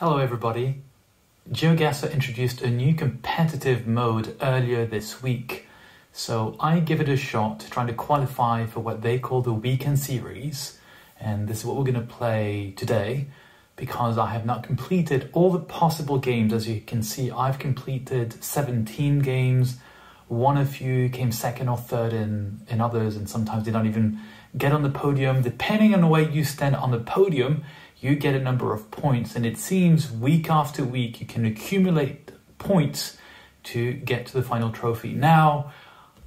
Hello everybody. GeoGuessr introduced a new competitive mode earlier this week, so I give it a shot trying to qualify for what they call the weekend series, and this is what we're going to play today because I have not completed all the possible games. As you can see, I've completed 17 games. One of you came second or third in, in others, and sometimes they don't even get on the podium. Depending on the way you stand on the podium, you get a number of points, and it seems week after week you can accumulate points to get to the final trophy. Now,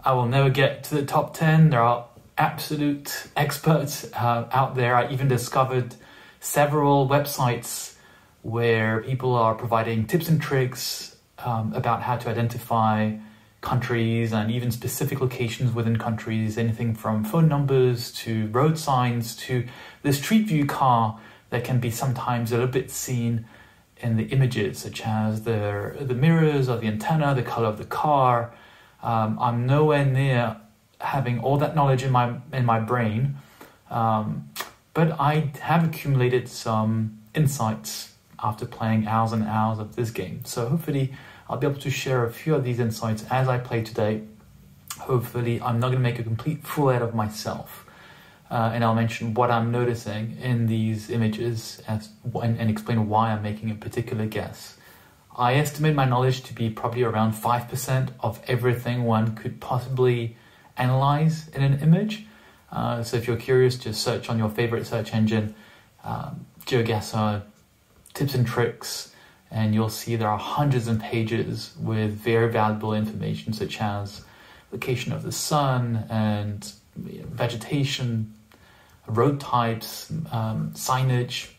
I will never get to the top 10. There are absolute experts uh, out there. I even discovered several websites where people are providing tips and tricks um, about how to identify countries and even specific locations within countries, anything from phone numbers to road signs to the street view car that can be sometimes a little bit seen in the images, such as the, the mirrors or the antenna, the color of the car. Um, I'm nowhere near having all that knowledge in my in my brain, um, but I have accumulated some insights after playing hours and hours of this game. So hopefully, I'll be able to share a few of these insights as I play today. Hopefully, I'm not going to make a complete fool out of myself uh, and I'll mention what I'm noticing in these images as, and, and explain why I'm making a particular guess. I estimate my knowledge to be probably around 5% of everything one could possibly analyze in an image. Uh, so if you're curious, just search on your favorite search engine, um, GeoGuessr tips and tricks, and you'll see there are hundreds of pages with very valuable information such as location of the sun and vegetation, road types, um, signage,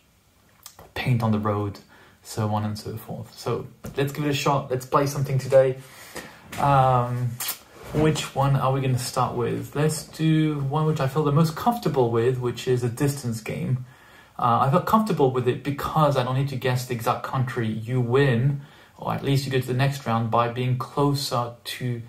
paint on the road, so on and so forth. So let's give it a shot. Let's play something today. Um, which one are we going to start with? Let's do one which I feel the most comfortable with, which is a distance game. Uh, I feel comfortable with it because I don't need to guess the exact country. You win, or at least you go to the next round by being closer to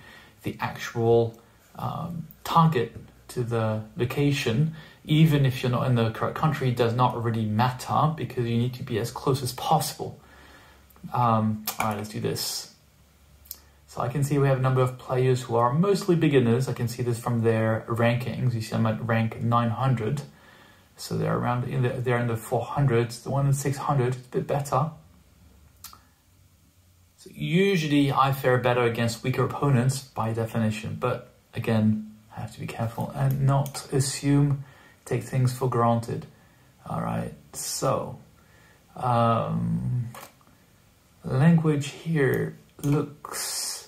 the actual um, target, to the location even if you're not in the correct country, does not really matter because you need to be as close as possible. Um, all right, let's do this. So I can see we have a number of players who are mostly beginners. I can see this from their rankings. You see I'm at rank 900. So they're around, in the, they're in the 400s. The one in 600 is a bit better. So usually I fare better against weaker opponents by definition, but again, I have to be careful and not assume take things for granted. All right, so um, language here looks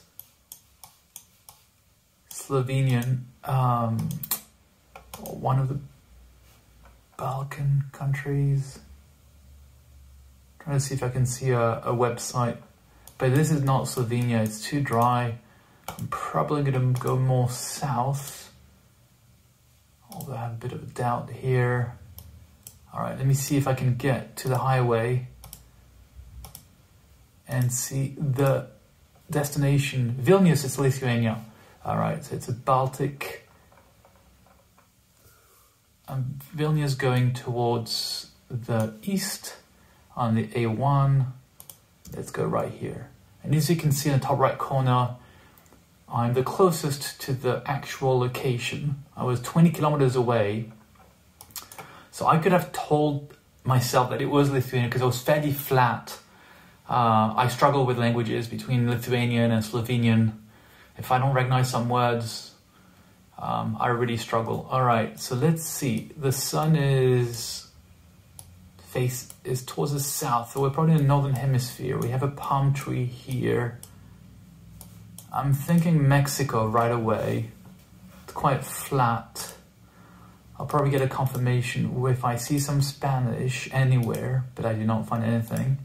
Slovenian, um, one of the Balkan countries. trying to see if I can see a, a website, but this is not Slovenia, it's too dry. I'm probably going to go more south. Although I have a bit of a doubt here. All right, let me see if I can get to the highway and see the destination. Vilnius is Lithuania. All right, so it's a Baltic. Um, Vilnius going towards the east on the A1. Let's go right here. And as you can see in the top right corner, I'm the closest to the actual location. I was 20 kilometers away. So I could have told myself that it was Lithuania because it was fairly flat. Uh, I struggle with languages between Lithuanian and Slovenian. If I don't recognize some words, um, I really struggle. All right, so let's see. The sun is face is towards the south, so we're probably in the northern hemisphere. We have a palm tree here. I'm thinking Mexico right away. It's quite flat. I'll probably get a confirmation if I see some Spanish anywhere, but I do not find anything.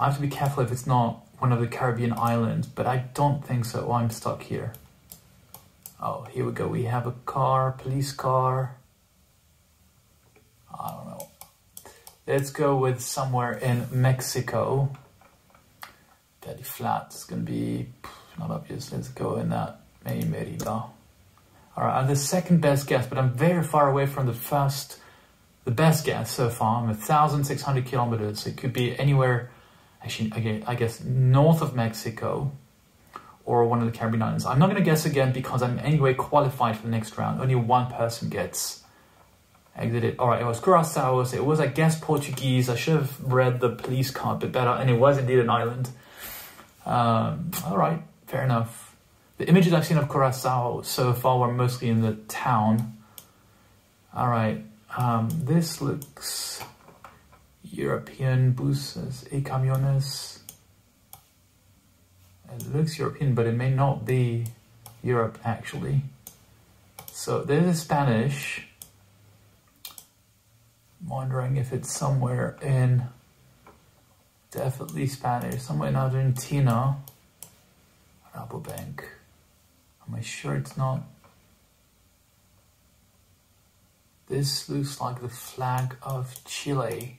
I have to be careful if it's not one of the Caribbean islands, but I don't think so. Oh, I'm stuck here. Oh, here we go. We have a car, police car. I don't know. Let's go with somewhere in Mexico fairly flat. It's going to be not obvious. Let's go in that maybe Merida. All right, I'm the second best guess, but I'm very far away from the first the best guess so far. I'm 1,600 kilometers. It could be anywhere, actually, okay, I guess north of Mexico or one of the Caribbean islands. I'm not going to guess again because I'm anyway qualified for the next round. Only one person gets exited. All right, it was Curacao. It was, I guess, Portuguese. I should have read the police card a bit better, and it was indeed an island. Um, all right, fair enough. The images I've seen of Curacao so far were mostly in the town. All right, um, this looks European buses e camiones. It looks European, but it may not be Europe actually. So there's a Spanish. I'm wondering if it's somewhere in, definitely Spanish, somewhere in Argentina. Rabobank. Am I sure it's not? This looks like the flag of Chile.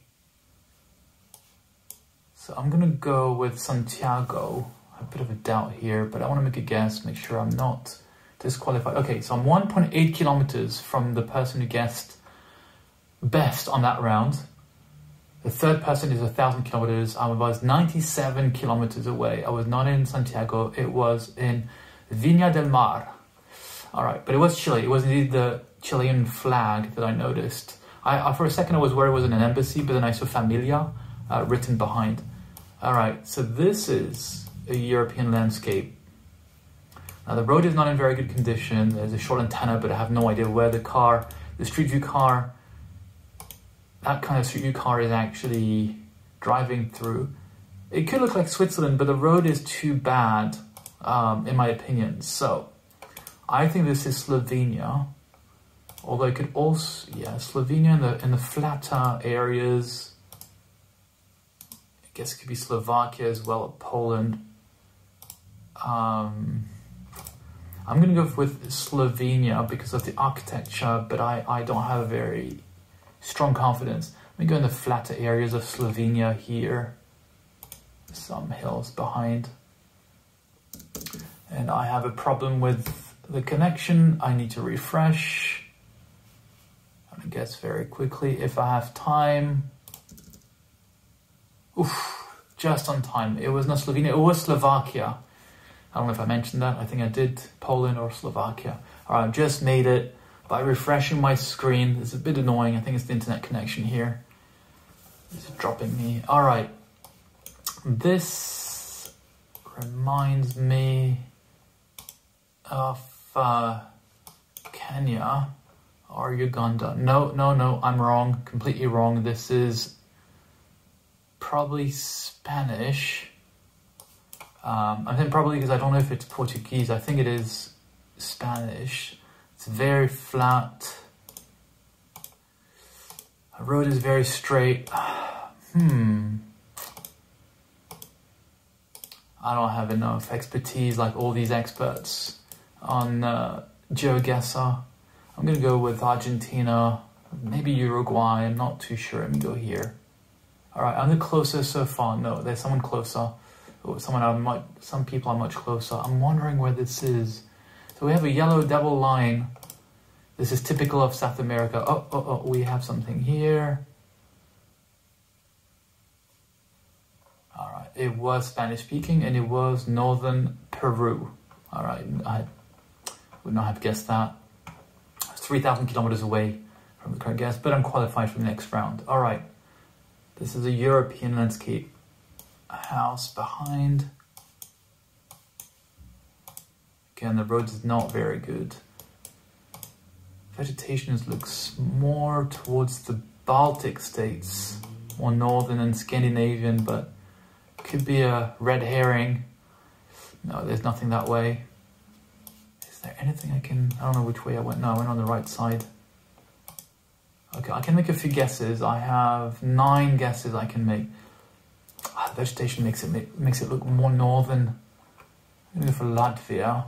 So I'm gonna go with Santiago. A bit of a doubt here, but I wanna make a guess, make sure I'm not disqualified. Okay, so I'm 1.8 kilometers from the person who guessed best on that round. The third person is a 1,000 kilometers. I was 97 kilometers away. I was not in Santiago, it was in Viña del Mar. All right, but it was Chile. It was indeed the Chilean flag that I noticed. I, I, for a second I was worried it was in an embassy, but then I saw Familia uh, written behind. All right, so this is a European landscape. Now the road is not in very good condition. There's a short antenna, but I have no idea where the car, the Street View car, that kind of Street car is actually driving through. It could look like Switzerland, but the road is too bad, um, in my opinion. So I think this is Slovenia. Although it could also, yeah, Slovenia in the, in the flatter areas. I guess it could be Slovakia as well, or Poland. Um, I'm going to go with Slovenia because of the architecture, but I, I don't have a very strong confidence. Let me go in the flatter areas of Slovenia here. Some hills behind. And I have a problem with the connection. I need to refresh. I guess very quickly if I have time. Oof, just on time. It was not Slovenia, it was Slovakia. I don't know if I mentioned that. I think I did Poland or Slovakia. All right, just made it by refreshing my screen. It's a bit annoying. I think it's the internet connection here. It's dropping me. All right. This reminds me of uh, Kenya or Uganda. No, no, no, I'm wrong. Completely wrong. This is probably Spanish. Um, I think probably because I don't know if it's Portuguese. I think it is Spanish. It's very flat. The road is very straight. hmm. I don't have enough expertise like all these experts on uh, GeoGuessr. I'm gonna go with Argentina, maybe Uruguay, I'm not too sure. Let me go here. All right, I'm the closest so far. No, there's someone closer. Oh, someone I'm much, some people are much closer. I'm wondering where this is. So we have a yellow double line. This is typical of South America. Oh, oh, oh, we have something here. All right, it was Spanish speaking and it was northern Peru. All right, I would not have guessed that. 3,000 kilometers away from the correct guess, but I'm qualified for the next round. All right, this is a European landscape. A house behind. Again, the road is not very good. Vegetation looks more towards the Baltic states, more northern and Scandinavian, but could be a red herring. No, there's nothing that way Is there anything I can... I don't know which way I went. No, I went on the right side. Okay, I can make a few guesses. I have nine guesses I can make. Ah, vegetation makes it makes it look more northern. I'm going go for Latvia.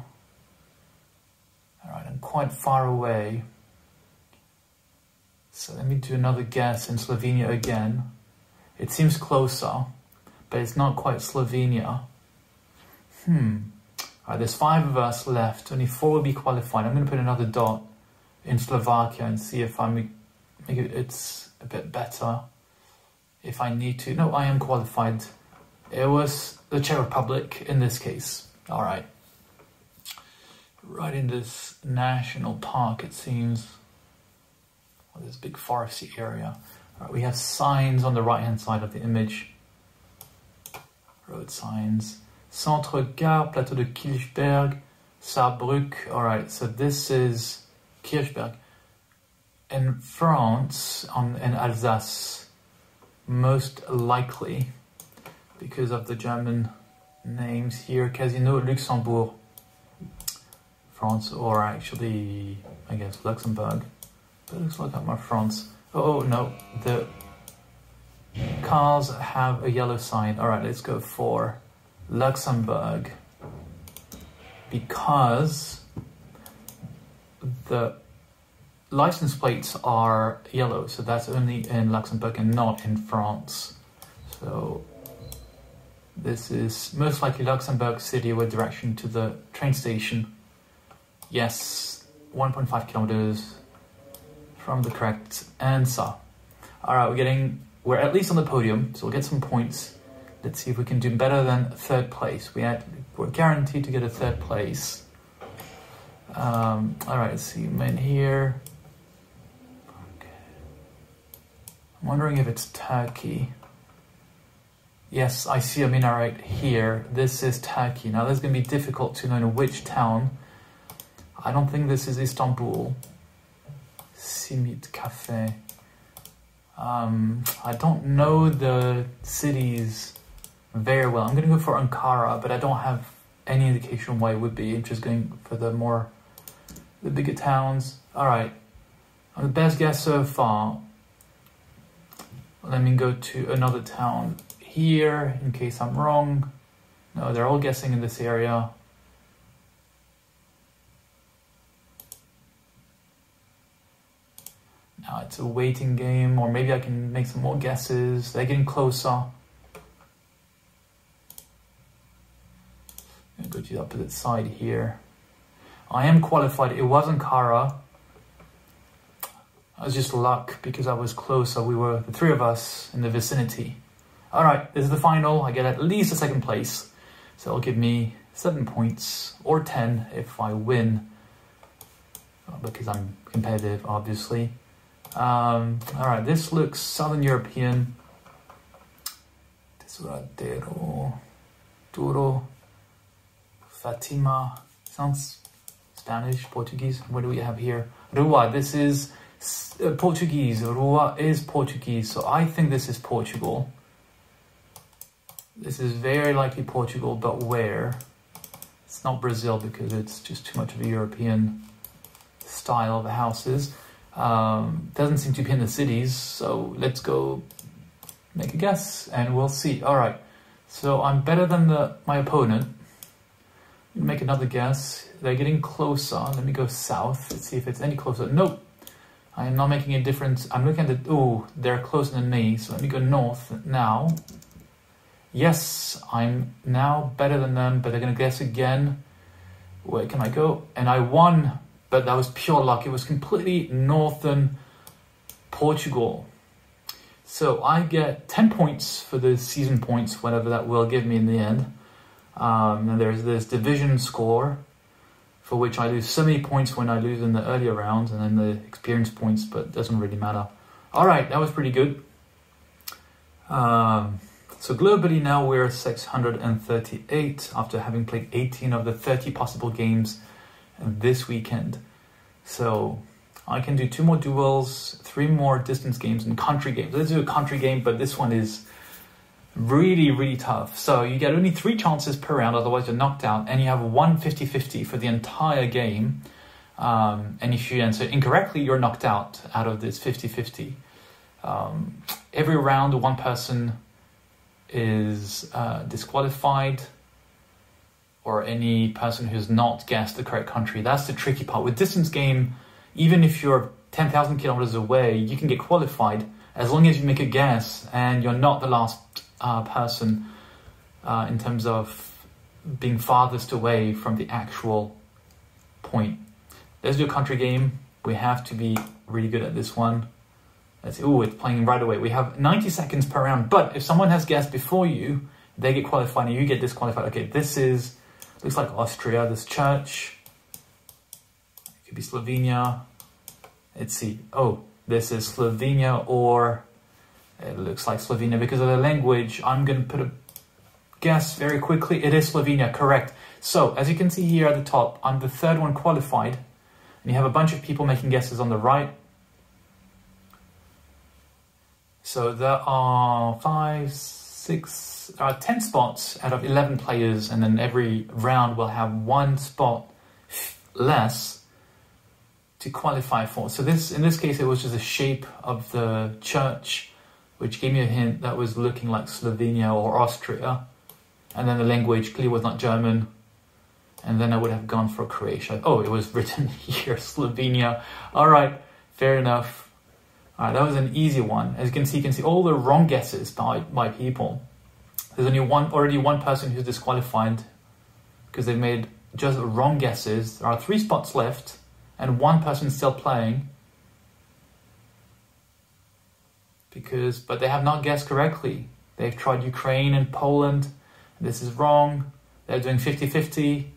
Alright, I'm quite far away. So let me do another guess in Slovenia again. It seems closer, but it's not quite Slovenia. Hmm. Right, there's five of us left, only four will be qualified. I'm going to put another dot in Slovakia and see if I make it, it's a bit better if I need to. No, I am qualified. It was the Czech Republic in this case. All right. Right in this national park, it seems. This big foresty area. Right, we have signs on the right hand side of the image. Road signs. Centre Gare, Plateau de Kirchberg, Saarbrück. All right, so this is Kirchberg. In France, on, in Alsace, most likely, because of the German names here, Casino Luxembourg, France, or actually, I guess, Luxembourg. It looks like I'm France. Oh, no, the cars have a yellow sign. All right, let's go for Luxembourg because the license plates are yellow, so that's only in Luxembourg and not in France. So this is most likely Luxembourg City with direction to the train station. Yes, 1.5 kilometers from the correct answer. All right, we're getting, we're at least on the podium, so we'll get some points. Let's see if we can do better than third place. We had, we're guaranteed to get a third place. Um, all right, let's see, men here. Okay. I'm wondering if it's Turkey. Yes, I see a minaret here. This is Turkey. Now, this is going to be difficult to know which town. I don't think this is Istanbul. Simit Cafe. Um, I don't know the cities very well. I'm going to go for Ankara, but I don't have any indication why it would be. I'm just going for the more, the bigger towns. All right, the best guess so far. Let me go to another town here in case I'm wrong. No, they're all guessing in this area. Now it's a waiting game, or maybe I can make some more guesses. They're getting closer. go to the opposite side here. I am qualified. It was Ankara. It was just luck because I was closer. We were the three of us in the vicinity. All right, this is the final. I get at least a second place. So it'll give me seven points or 10 if I win uh, because I'm competitive, obviously. Um, all right, this looks Southern European. Tesoradero, Duro, Fatima, sounds Spanish, Portuguese. What do we have here? Rua, this is uh, Portuguese. Rua is Portuguese, so I think this is Portugal. This is very likely Portugal, but where? It's not Brazil because it's just too much of a European style of houses. Um, doesn't seem to be in the cities, so let's go make a guess and we'll see. All right, so I'm better than the my opponent make another guess. They're getting closer. Let me go south. Let's see if it's any closer. Nope. I am not making a difference. I'm looking at the... Oh, they're closer than me. So let me go north now. Yes, I'm now better than them, but they're going to guess again. Where can I go? And I won, but that was pure luck. It was completely northern Portugal. So I get 10 points for the season points, whatever that will give me in the end. Um, and there's this division score for which I lose so many points when I lose in the earlier rounds and then the experience points, but it doesn't really matter. All right, that was pretty good. Um, so globally now we're 638 after having played 18 of the 30 possible games this weekend. So I can do two more duels, three more distance games and country games. Let's do a country game, but this one is really, really tough. So you get only three chances per round, otherwise you're knocked out, and you have one 50-50 for the entire game. Um, and if you answer incorrectly, you're knocked out out of this 50-50. Um, every round, one person is uh, disqualified, or any person who's not guessed the correct country. That's the tricky part. With distance game, even if you're 10,000 kilometers away, you can get qualified as long as you make a guess and you're not the last uh, person uh, in terms of being farthest away from the actual point. Let's do a country game. We have to be really good at this one. Let's see. Oh, it's playing right away. We have 90 seconds per round. But if someone has guessed before you, they get qualified and you get disqualified. Okay, this is, looks like Austria, this church. It could be Slovenia. Let's see. Oh, this is Slovenia or it looks like Slovenia because of the language. I'm going to put a guess very quickly. It is Slovenia, correct. So, as you can see here at the top, I'm the third one qualified. And you have a bunch of people making guesses on the right. So there are five, six, are 10 spots out of 11 players, and then every round will have one spot less to qualify for. So this, in this case, it was just the shape of the church, which gave me a hint that was looking like Slovenia or Austria. And then the language clearly was not German. And then I would have gone for Croatia. Oh, it was written here, Slovenia. All right, fair enough. Right, that was an easy one. As you can see, you can see all the wrong guesses by, by people. There's only one already one person who's disqualified because they made just wrong guesses. There are three spots left, and one person still playing. Because, but they have not guessed correctly. They've tried Ukraine and Poland. This is wrong. They're doing 50 50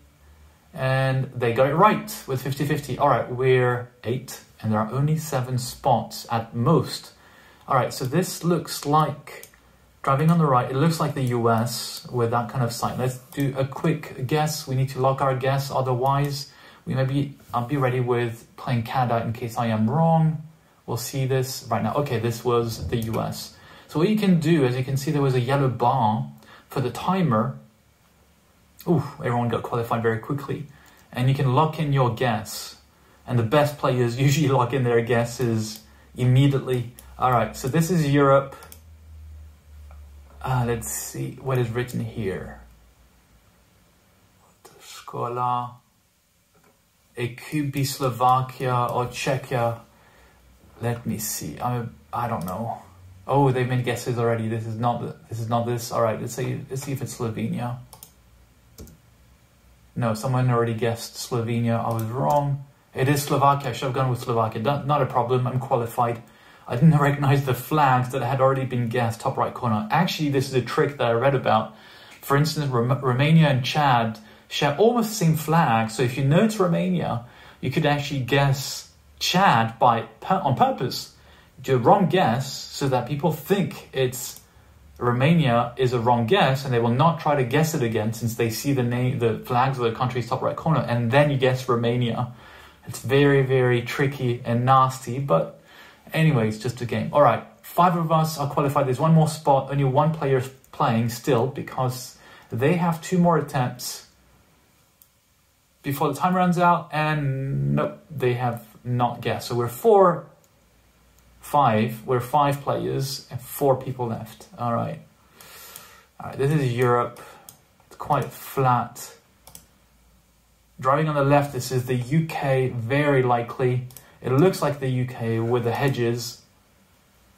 and they got it right with 50 50. All right, we're eight and there are only seven spots at most. All right, so this looks like driving on the right. It looks like the US with that kind of sign. Let's do a quick guess. We need to lock our guess, otherwise we maybe I'll be ready with playing Canada in case I am wrong. We'll see this right now. Okay, this was the US. So what you can do, as you can see, there was a yellow bar for the timer. Ooh, everyone got qualified very quickly. And you can lock in your guess and the best players usually lock in their guesses immediately. All right, so this is Europe. Uh, let's see what is written here. Skola. It could be Slovakia or Czechia. Let me see. I I don't know. Oh, they've made guesses already. This is not this is not this. All right, let's see. Let's see if it's Slovenia. No, someone already guessed Slovenia. I was wrong. It is Slovakia. I should have gone with Slovakia. Not, not a problem. I'm qualified. I didn't recognize the flags that had already been guessed top right corner. Actually, this is a trick that I read about. For instance, Romania and Chad share almost the same flag. So if you know it's Romania, you could actually guess Chad by on purpose. Do a wrong guess so that people think it's Romania is a wrong guess, and they will not try to guess it again since they see the name, the flags of the country's top right corner, and then you guess Romania. It's very, very tricky and nasty, but anyways, just a game. All right, five of us are qualified. There's one more spot. Only one player is playing still because they have two more attempts before the time runs out, and nope, they have not guessed. So we're four, five. We're five players and four people left. All right. All right. This is Europe. It's quite flat. Driving on the left, this is the UK, very likely. It looks like the UK with the hedges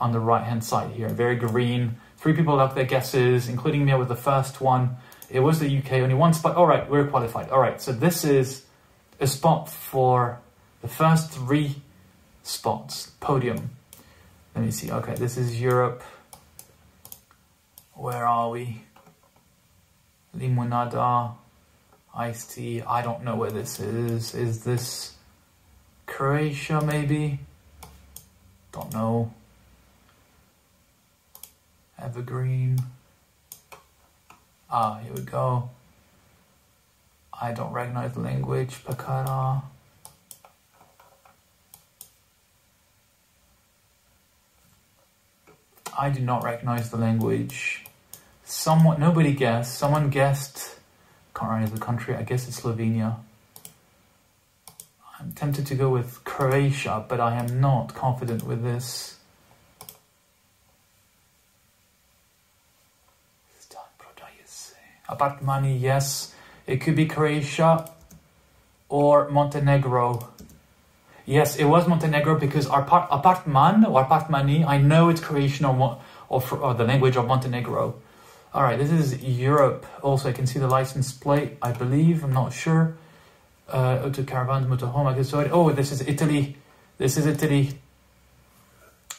on the right hand side here, very green. Three people left their guesses, including me with the first one. It was the UK, only one spot. All right, we're qualified. All right, so this is a spot for the first three spots, podium. Let me see. Okay, this is Europe. Where are we? Limonada. Iced tea. I don't know where this is. Is this Croatia maybe? Don't know. Evergreen. Ah, here we go. I don't recognize the language. Pakara. I do not recognize the language. Someone, nobody guessed. Someone guessed can't the country. I guess it's Slovenia. I'm tempted to go with Croatia, but I am not confident with this. Apartmani, yes. It could be Croatia or Montenegro. Yes, it was Montenegro because our apart, apartman or apartmani, I know it's Croatian or, or, or the language of Montenegro. All right, this is Europe. Also, I can see the license plate, I believe. I'm not sure. Uh, auto caravans, motorhome. See. Oh, this is Italy. This is Italy.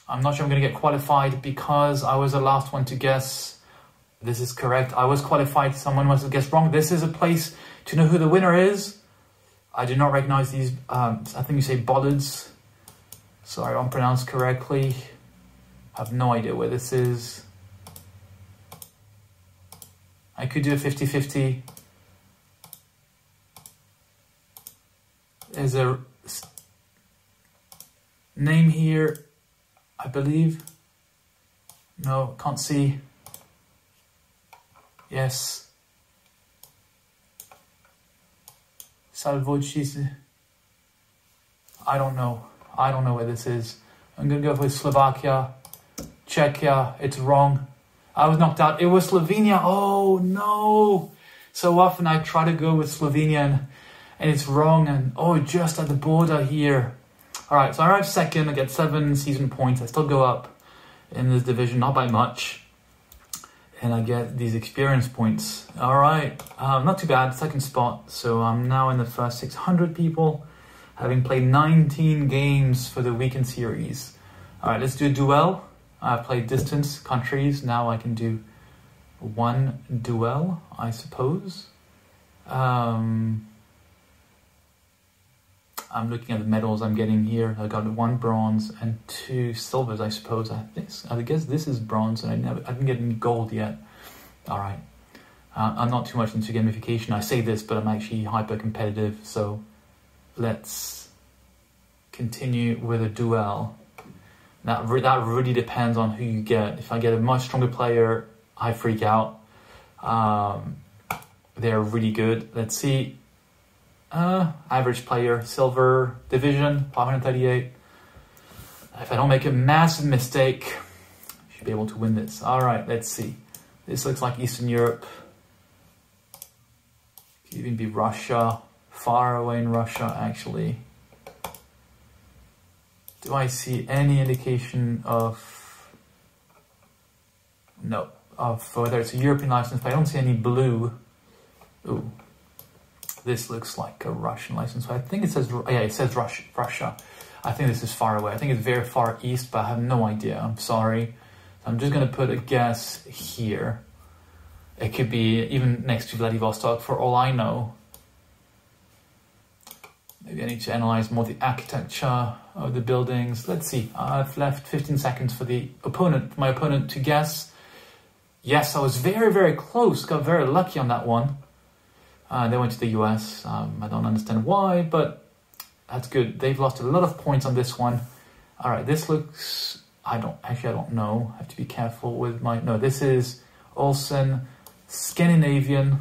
I'm not sure I'm going to get qualified because I was the last one to guess. This is correct. I was qualified. Someone must have guessed wrong. This is a place to know who the winner is. I do not recognize these. Um, I think you say bollards. Sorry, I'm pronounced correctly. I have no idea where this is. I could do a 50-50. There's a name here, I believe. No, can't see. Yes. Salvocis. I don't know. I don't know where this is. I'm gonna go with Slovakia. Czechia. It's wrong. I was knocked out. It was Slovenia. Oh no. So often I try to go with Slovenia and it's wrong and oh just at the border here Alright, so I arrived second, I get seven season points, I still go up in this division, not by much. And I get these experience points. Alright, um, not too bad, second spot. So I'm now in the first 600 people, having played 19 games for the weekend series. Alright, let's do a duel. I've played distance, countries, now I can do one duel, I suppose. Um, I'm looking at the medals I'm getting here. I got one bronze and two silvers, I suppose. I this, I guess this is bronze, and I never, I didn't get any gold yet. All right. Uh, I'm not too much into gamification. I say this, but I'm actually hyper competitive. So let's continue with a duel. That that really depends on who you get. If I get a much stronger player, I freak out. Um, they're really good. Let's see uh, average player, silver division, 538. If I don't make a massive mistake, I should be able to win this. All right, let's see. This looks like Eastern Europe. Could even be Russia, far away in Russia, actually. Do I see any indication of, no, of whether it's a European license, but I don't see any blue. Ooh, this looks like a Russian license. I think it says, yeah, it says Russia. Russia. I think this is far away. I think it's very far east, but I have no idea. I'm sorry. So I'm just going to put a guess here. It could be even next to Vladivostok for all I know. Maybe I need to analyze more the architecture of the buildings. Let's see. I've left 15 seconds for the opponent, my opponent to guess. Yes, I was very, very close. Got very lucky on that one. Uh, they went to the US. Um, I don't understand why, but that's good. They've lost a lot of points on this one. All right, this looks. I don't actually. I don't know. I have to be careful with my. No, this is Olsen Scandinavian.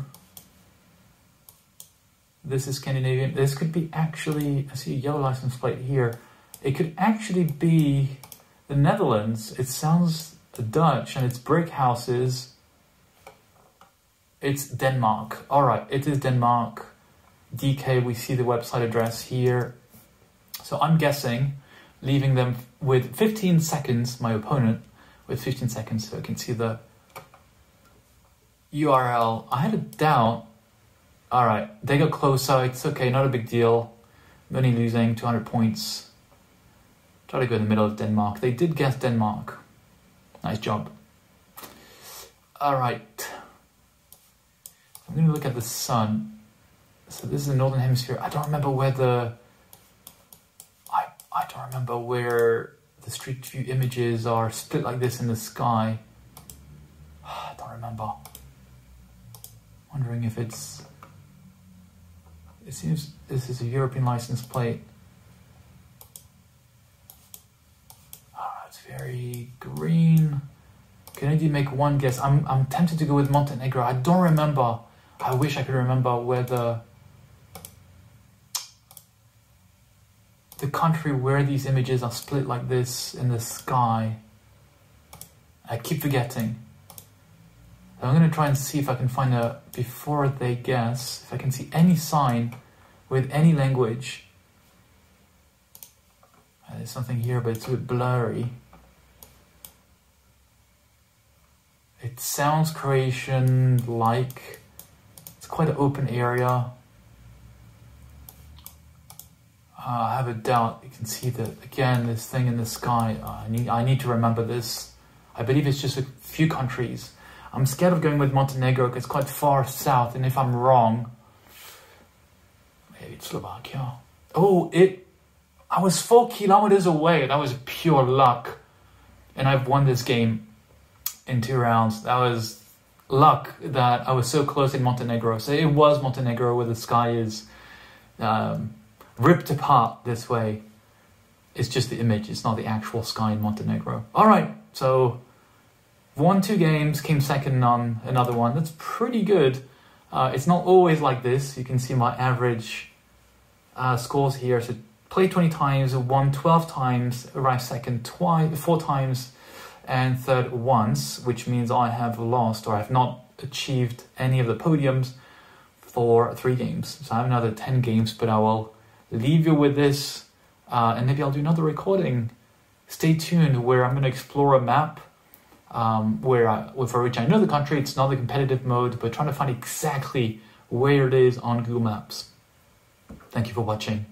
This is Scandinavian. This could be actually. I see a yellow license plate here. It could actually be the Netherlands. It sounds Dutch, and it's brick houses it's Denmark. All right, it is Denmark. DK, we see the website address here. So I'm guessing, leaving them with 15 seconds, my opponent, with 15 seconds, so I can see the URL. I had a doubt. All right, they got closer. It's okay, not a big deal. I'm only losing 200 points. Try to go in the middle of Denmark. They did guess Denmark. Nice job. All right. I'm going to look at the sun. So this is the northern hemisphere. I don't remember where the... I, I don't remember where the street view images are split like this in the sky. I don't remember. Wondering if it's... It seems this is a European license plate. Ah, it's very green. Can I do make one guess? I'm, I'm tempted to go with Montenegro. I don't remember I wish I could remember whether the country where these images are split like this in the sky. I keep forgetting. I'm going to try and see if I can find a, before they guess, if I can see any sign with any language. Uh, there's something here, but it's a bit blurry. It sounds Croatian-like quite an open area. Uh, I have a doubt. You can see that again. This thing in the sky. Uh, I need. I need to remember this. I believe it's just a few countries. I'm scared of going with Montenegro because it's quite far south, and if I'm wrong, maybe it's Slovakia. Oh, it. I was four kilometers away. That was pure luck, and I've won this game in two rounds. That was luck that I was so close in Montenegro. So it was Montenegro where the sky is um, ripped apart this way. It's just the image, it's not the actual sky in Montenegro. All right, so won two games, came second on another one. That's pretty good. Uh, it's not always like this. You can see my average uh, scores here. So played 20 times, won 12 times, arrived second twice, four times, and third once, which means I have lost or I have not achieved any of the podiums for three games. So I have another 10 games, but I will leave you with this uh, and maybe I'll do another recording. Stay tuned where I'm going to explore a map um, where I, for which I know the country. It's not the competitive mode, but trying to find exactly where it is on Google Maps. Thank you for watching.